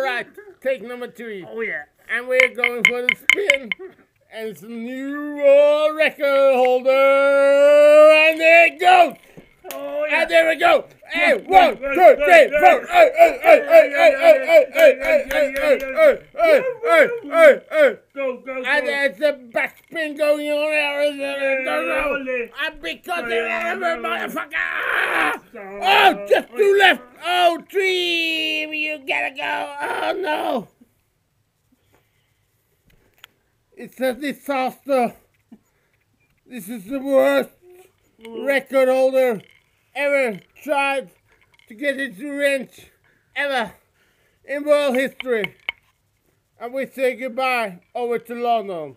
Alright, take number three. Oh yeah. And we're going for the spin. And it's a new world record holder. And there it goes. Oh yeah. And there we go. Hey, one, two, three, four. Hey, hey, hey, hey, hey, hey, hey, hey, hey, hey, hey, hey, hey, hey, hey. Go go go. And there's a backspin going on there. isn't it? No, no. Ollie. And because they are a motherfucker. Oh, just two left. Oh, three. You gotta go. Oh, no. It's a disaster. This is the worst record holder ever tried to get into wrench ever in world history. And we say goodbye over to London.